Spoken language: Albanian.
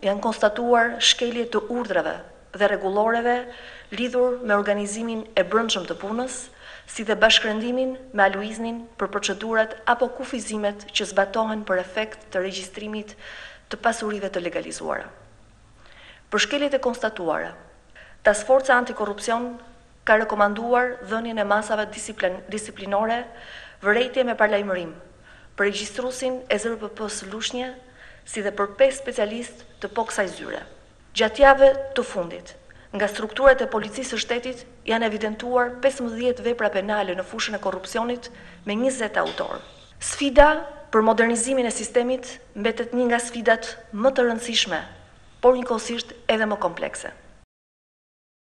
Janë konstatuar shkelje të urdhrave dhe rregulloreve lidhur me organizimin e brendshëm të punës, si dhe bashkërendimin me ALUIZN-in për procedurat apo kufizimet që zbatohen për efekt të regjistrimit të pasurive të legalizuara. Për shkeljet e konstatuara, Taskforca Antikorrupsion ka rekomanduar dhënien e masave disiplinore vërejtje me paralajmërim për regjistruesin e ZRPP-së Lushnje si dhe për pesë specialistë të po kësaj zyre. Gjatë javëve të fundit, nga strukturat e Policisë së Shtetit janë evidentuar pesëmbëdhjetë vepra penale në fushën e korrupsionit me njëzet autorë. Sfida për modernizimin e sistemit mbetet një nga sfidat më të rëndësishme, por njëkohësisht edhe më komplekse.